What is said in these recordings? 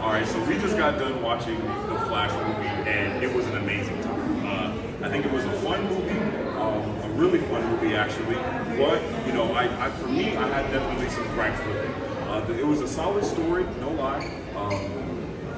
All right, so we just got done watching the Flash movie, and it was an amazing time. Uh, I think it was a fun movie, um, a really fun movie actually. But you know, I, I for me, I had definitely some gripes with it. Uh, it was a solid story, no lie. Um,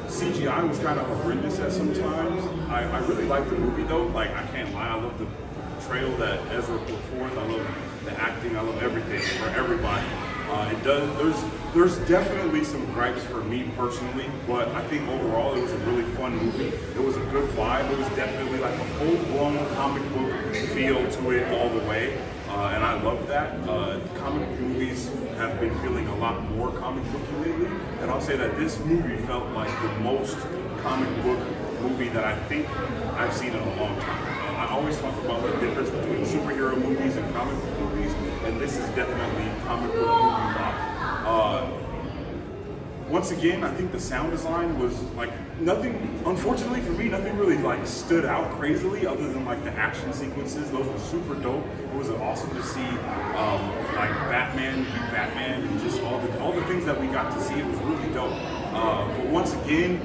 CGI was kind of horrendous at some times. I, I really liked the movie though. Like I can't lie, I love the portrayal that Ezra put forth. I love the acting. I love everything for everybody. Uh, it does. There's there's definitely some gripes for me personally, but I think overall it was a really fun movie. It was a good vibe. It was definitely like a full blown comic book feel to it all the way. Uh, and I love that. Uh, comic movies have been feeling a lot more comic booky lately, and I'll say that this movie felt like the most comic book movie that I think I've seen in a long time. Uh, I always talk about the difference between superhero movies and comic book movies, and this is definitely comic book movie. Uh, once again, I think the sound design was like nothing. Unfortunately for me, nothing really like stood out crazily other than like the action sequences. Those were super dope. It was awesome to see um, like Batman be Batman and just all the all the things that we got to see. It was really dope. Uh, but once again,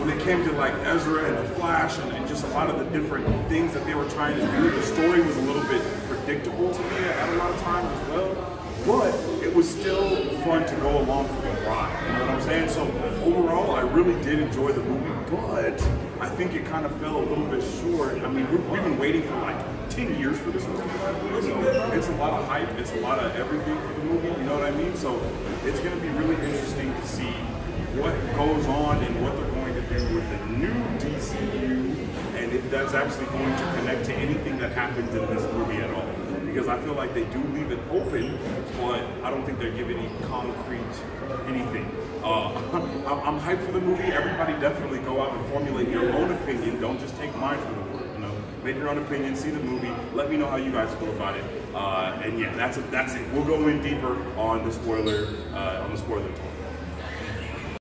when it came to like Ezra and the Flash and, and just a lot of the different things that they were trying to do, the story was a little bit predictable to me at a lot of times as well. But it was still fun to go along for the ride. You know what I'm saying? So overall, I really did enjoy the movie, but I think it kind of fell a little bit short. I mean, we've, we've been waiting for like 10 years for this movie. So it's a lot of hype, it's a lot of everything for the movie, you know what I mean? So it's going to be really interesting to see what goes on and what they're going to do with the new DCU and if that's actually going to connect to anything that happens in this movie at all. Because I feel like they do leave it open, but I don't think they're giving any concrete anything. Uh, I'm, I'm hyped for the movie. Everybody definitely go out and formulate your own opinion. Don't just take mine for the word. You know, make your own opinion. See the movie. Let me know how you guys feel about it. Uh, and yeah, that's it. That's it. We'll go in deeper on the spoiler uh, on the spoiler talk.